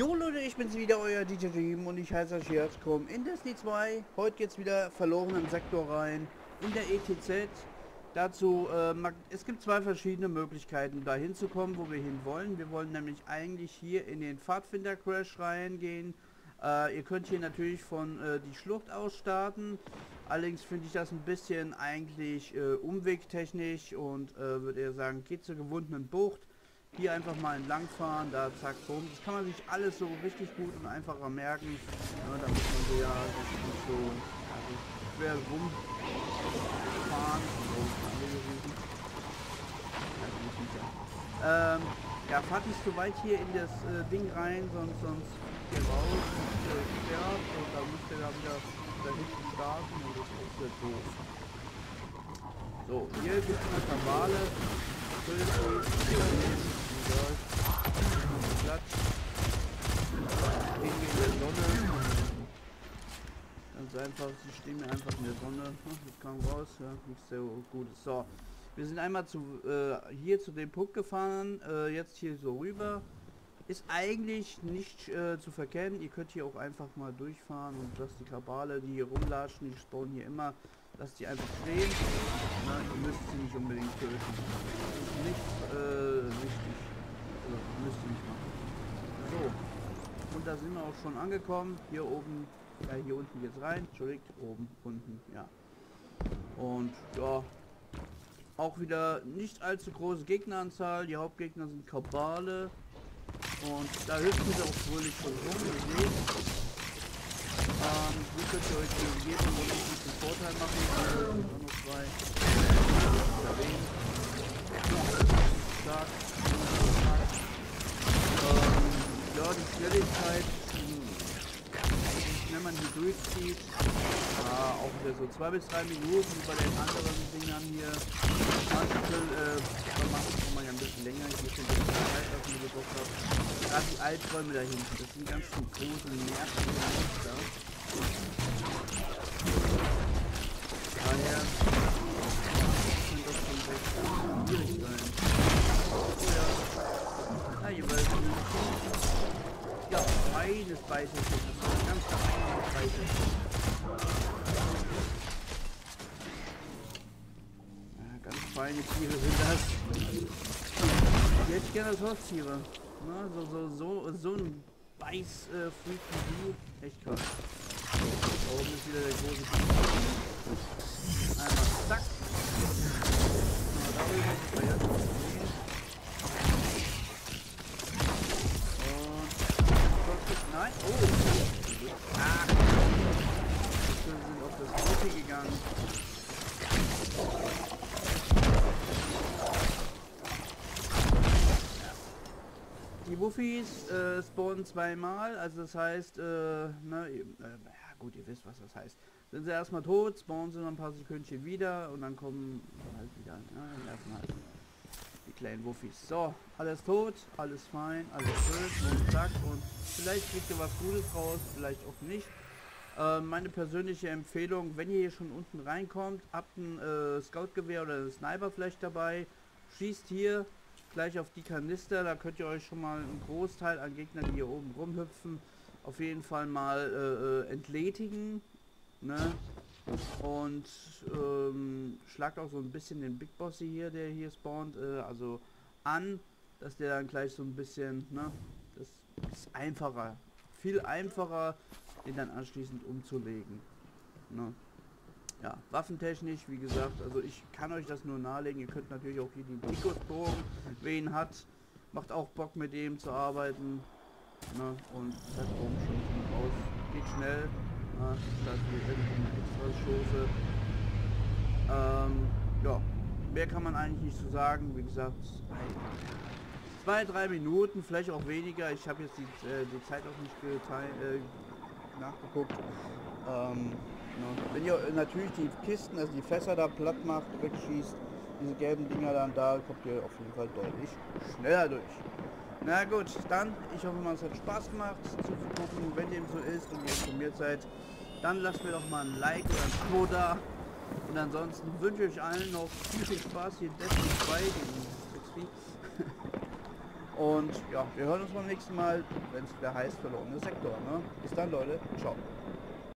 Jo Leute, ich bin's wieder, euer DJ Dream und ich heiße euch herzlich willkommen in Destiny 2. Heute geht's wieder verloren im Sektor rein, in der ETZ. Dazu, äh, es gibt zwei verschiedene Möglichkeiten, da hinzukommen, wo wir hin wollen. Wir wollen nämlich eigentlich hier in den Pfadfinder Crash reingehen. Äh, ihr könnt hier natürlich von äh, die Schlucht aus starten. Allerdings finde ich das ein bisschen eigentlich äh, umwegtechnisch und äh, würde eher sagen, geht zur gewundenen Bucht hier einfach mal entlang fahren, da zack, bumm. Das kann man sich alles so richtig gut und einfacher merken. Ja, da muss man so ja so also schwer rumfahren. ähm, ja, fahrt nicht so weit hier in das äh, Ding rein, sonst sonst hier raus und äh, fährt und dann müsst ihr da wieder da hinten starten und das ist ja doof. So, hier gibt es eine Kabale. Einfach, sie stehen mir einfach in der Sonne. Ich kam raus, ja, nichts sehr Gutes. So, wir sind einmal zu äh, hier zu dem Punkt gefahren, äh, jetzt hier so rüber. Ist eigentlich nicht äh, zu verkennen. Ihr könnt hier auch einfach mal durchfahren und dass die Kabale, die hier rumlatschen, die spawnen hier immer, dass die einfach stehen. Na, ihr müsst sie nicht unbedingt töten. Nicht äh, wichtig. Also, müsst ihr nicht machen. So. Und da sind wir auch schon angekommen. Hier oben, ja hier unten jetzt rein. Entschuldigt, oben, unten, ja. Und ja, auch wieder nicht allzu große Gegneranzahl. Die Hauptgegner sind Kabale. Und da hüpfen sie auch fröhlich schon rum. Könnt ihr euch Umgebung ein bisschen Vorteil machen. Sind auch noch zwei. Stark. Ja, die Schnelligkeit, wie schnell man hier durchzieht, ja, auch wieder so zwei bis drei Minuten wie bei den anderen Dingern hier. Manchmal äh, kann man ja ein bisschen länger, hier sind die Zeit, was ich gebraucht habe. Gerade die Alträume da hinten, das sind ganz große, nervige Monster. Feines weißes Ganz feines weißes ja, Ganz feine Tiere sind das. Ich hätte gerne als Haustiere. Na, so, so, so, so ein weiß äh, wie du. Echt krass. Da oben ist wieder der große Einmal Die Wuffis äh, spawnen zweimal, also das heißt, äh, ne, äh, ja gut, ihr wisst, was das heißt. Sind sie erstmal tot, spawnen sie noch ein paar Sekündchen wieder und dann kommen halt wieder, ne, nerven halt die kleinen Wuffis. So, alles tot, alles fein, alles schön und zack und vielleicht kriegt ihr was Gutes raus, vielleicht auch nicht. Äh, meine persönliche Empfehlung, wenn ihr hier schon unten reinkommt, habt ein äh, Scout-Gewehr oder ein Sniper vielleicht dabei, schießt hier gleich auf die Kanister, da könnt ihr euch schon mal einen Großteil an Gegnern, die hier oben rumhüpfen, auf jeden Fall mal äh, äh entledigen. Ne? Und ähm, schlagt auch so ein bisschen den Big Boss hier, der hier spawnt, äh, also an, dass der dann gleich so ein bisschen, ne, das ist einfacher, viel einfacher, den dann anschließend umzulegen. Ne? Ja, waffentechnisch, wie gesagt, also ich kann euch das nur nahelegen. Ihr könnt natürlich auch hier den Nikos-Bogen, wer ihn hat, macht auch Bock mit dem zu arbeiten. Ne? Und das Bogen schon raus, geht schnell, Ah, statt hier irgendeine extra Schoße. Ähm, ja, mehr kann man eigentlich nicht so sagen. Wie gesagt, zwei, drei Minuten, vielleicht auch weniger. Ich habe jetzt die, äh, die Zeit auch nicht äh, nachgeguckt. Ähm, ne. Wenn ihr natürlich die Kisten, also die Fässer da platt macht, wegschießt, diese gelben Dinger dann da, kommt ihr auf jeden Fall deutlich schneller durch. Na gut, dann, ich hoffe mal, es hat Spaß gemacht zu gucken. Wenn dem so ist und ihr informiert seid, dann lasst mir doch mal ein Like oder ein Abo da. Und ansonsten wünsche ich euch allen noch viel, viel Spaß hier in Destiny 2 gegen Und ja, wir hören uns beim nächsten Mal, wenn es wieder heißt, verlorene Sektor. Ne? Bis dann, Leute. Ciao.